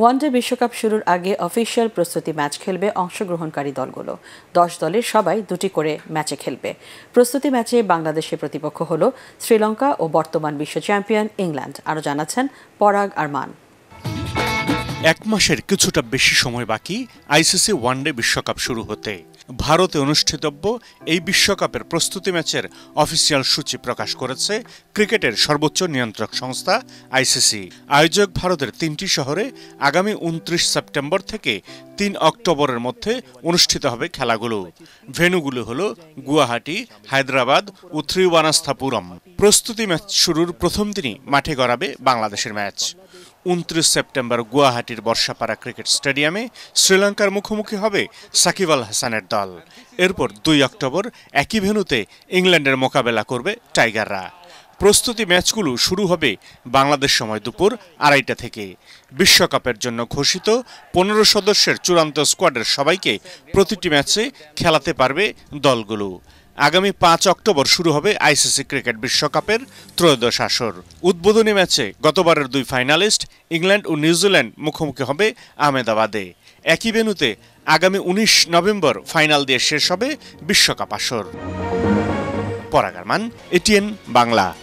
One day বিশ্বকাপ শুরুর আগে অফিসিয়াল প্রস্তুতি ম্যাচ খেলবে অংশগ্রহণকারী দলগুলো। দশ দলের সবাই দুটি করে ম্যাচে খেলবে। প্রস্তুতি ম্যাচে বাংলাদেশের প্রতিপক্ষ হল শ্রীলঙ্কা ও বর্তমান বিশ্ব চ্যাম্পিয়ন ইংল্যান্ড। আরও জানাচ্ছেন পরাগ আর মান এক মাসের কিছুটা বেশি সময় বাকি আইসিসি ওয়ানডে বিশ্বকাপ শুরু হতে। ভারতে অনুষ্ঠিতব্য এই বিশ্বকাপের প্রস্তুতি ম্যাচের অফিসিয়াল সূচি প্রকাশ করেছে ক্রিকেটের সর্বোচ্চ নিয়ন্ত্রক সংস্থা আইসিসি। আয়োজক ভারতের তিনটি শহরে আগামী উনত্রিশ সেপ্টেম্বর থেকে তিন অক্টোবরের মধ্যে অনুষ্ঠিত হবে খেলাগুলো। ভেন্যুগুলো হল গুয়াহাটি, হায়দ্রাবাদ ও ত্রিবানাস্থাপুরম। প্রস্তুতি ম্যাচ শুরুর প্রথম দিনই মাঠে গড়াবে বাংলাদেশের ম্যাচ। উনত্রিশ সেপ্টেম্বর গুয়াহাটির বর্ষাপাড়া ক্রিকেট স্টেডিয়ামে শ্রীলঙ্কার মুখোমুখি হবে সাকিব আল হাসানের দল। এরপর দুই অক্টোবর একই ভেন্যুতে ইংল্যান্ডের মোকাবেলা করবে টাইগাররা। প্রস্তুতি ম্যাচগুলো শুরু হবে বাংলাদেশ সময় দুপুর আড়াইটা থেকে। বিশ্বকাপের জন্য ঘোষিত পনেরো সদস্যের চূড়ান্ত স্কোয়াডের সবাইকে প্রতিটি ম্যাচে খেলাতে পারবে দলগুলো। আগামী পাঁচ অক্টোবর শুরু হবে আইসিসি ক্রিকেট বিশ্বকাপের ত্রয়োদশ আসর। উদ্বোধনী ম্যাচে গতবারের দুই ফাইনালিস্ট ইংল্যান্ড ও নিউজিল্যান্ড মুখোমুখি হবে আহমেদাবাদে। একই ভেন্যুতে আগামী উনিশ নভেম্বর ফাইনাল দিয়ে শেষ হবে বিশ্বকাপ আসর। পরাগারমান এটিএন বাংলা।